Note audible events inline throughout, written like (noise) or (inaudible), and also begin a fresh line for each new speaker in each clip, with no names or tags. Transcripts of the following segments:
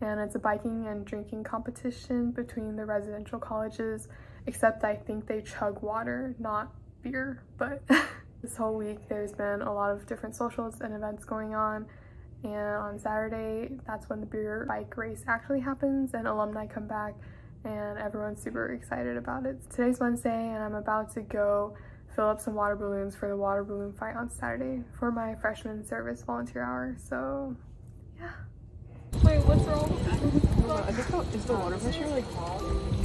and it's a biking and drinking competition between the residential colleges, except I think they chug water, not beer. But (laughs) this whole week, there's been a lot of different socials and events going on, and on Saturday, that's when the beer bike race actually happens, and alumni come back, and everyone's super excited about it. Today's Wednesday, and I'm about to go fill up some water balloons for the water balloon fight on Saturday for my freshman service volunteer hour. So,
is the water pressure
What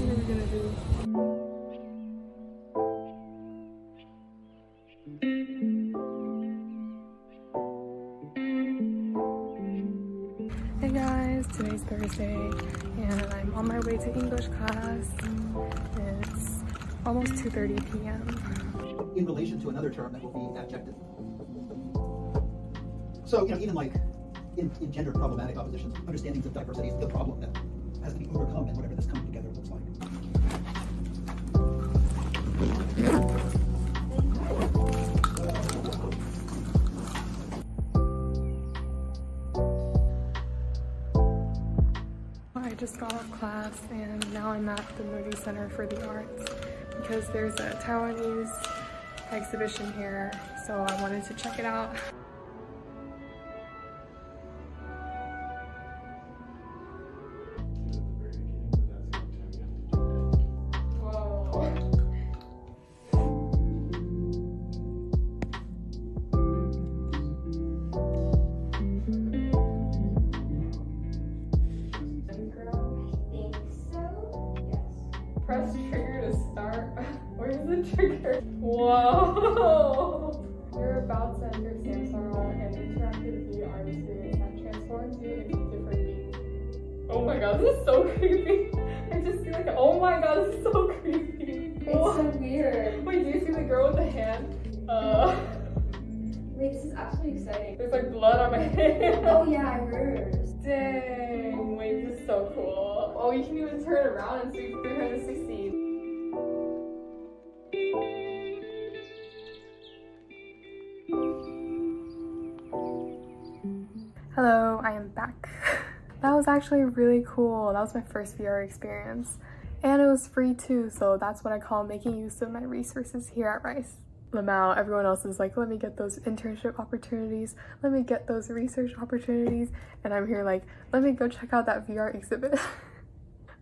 are we gonna do? Hey guys, today's Thursday and I'm on my way to English class. It's almost 2.30 p.m.
in relation to another term that will be adjective. So, you know, even like in, problematic oppositions, understandings of diversity is the problem that has to be overcome and whatever this coming together looks like.
I just got off class and now I'm at the Moody Center for the Arts because there's a Taiwanese exhibition here, so I wanted to check it out. Press trigger to start. (laughs) Where's the trigger? Whoa! You're about to enter Samsara, an interactive VR experience that transforms you into different beings. Oh my god, this is so creepy. I just feel like, oh my god, this is so creepy.
It's so weird.
Wait, do you see the girl with the hand? Uh,
Wait, this is actually exciting.
there's like blood on my (laughs) hand.
Oh yeah, I heard.
Even turn around and see 360. Hello, I am back. (laughs) that was actually really cool. That was my first VR experience. And it was free too, so that's what I call making use of my resources here at Rice. Lamau, everyone else is like, let me get those internship opportunities, let me get those research opportunities, and I'm here like, let me go check out that VR exhibit. (laughs)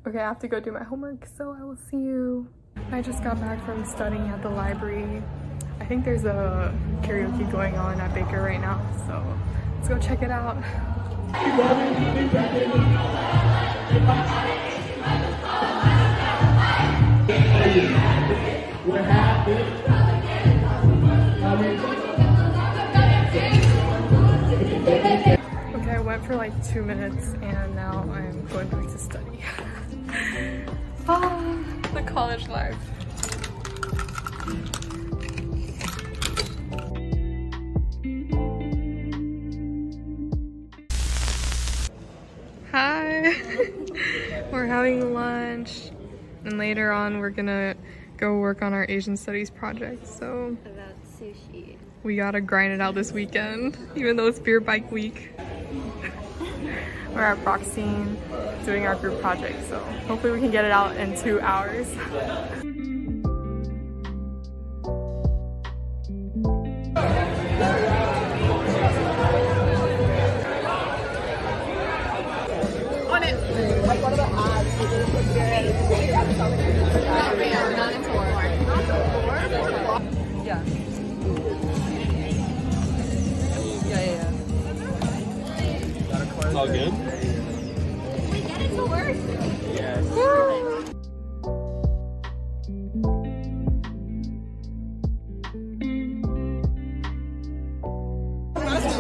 okay, I have to go do my homework, so I will see you. I just got back from studying at the library. I think there's a karaoke going on at Baker right now, so let's go check it out. Okay, I went for like two minutes and now I'm going back to study. (laughs) ah, the college life. Hi! (laughs) we're having lunch and later on we're gonna go work on our Asian studies project, so
About sushi.
we gotta grind it out this weekend, even though it's beer bike week. We're at Brochstein doing our group project, so hopefully we can get it out in two hours. (laughs)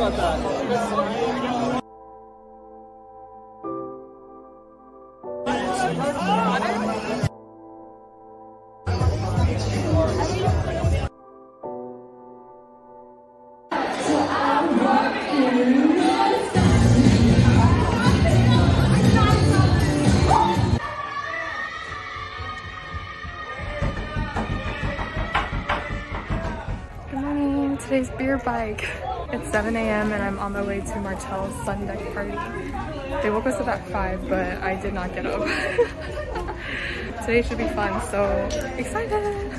Good morning,
today's beer bike. It's 7 a.m. and I'm on my way to Martel's sun deck party. They woke us up at 5, but I did not get up. (laughs) Today should be fun, so excited!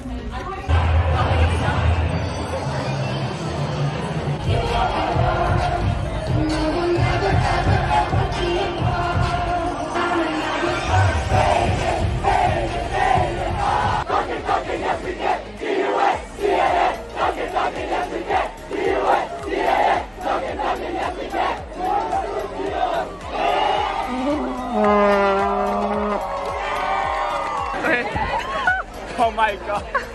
Oh my god.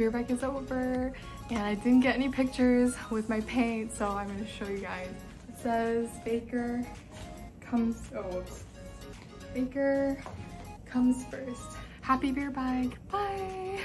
Beer bike is over and I didn't get any pictures with my paint so I'm to show you guys. It says Baker comes, oh whoops. Baker comes first. Happy beer bike, bye!